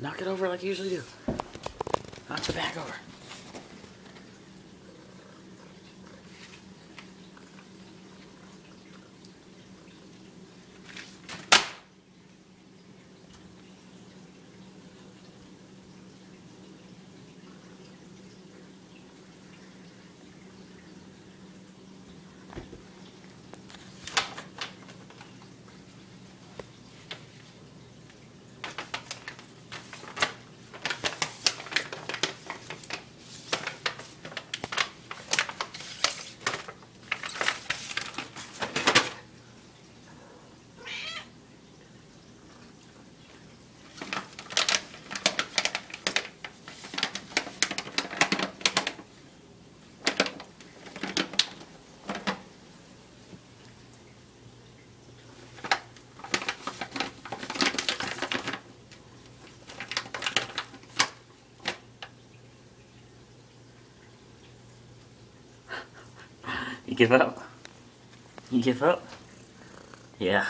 Knock it over like you usually do. Knock the bag over. You give up? You give up? Yeah.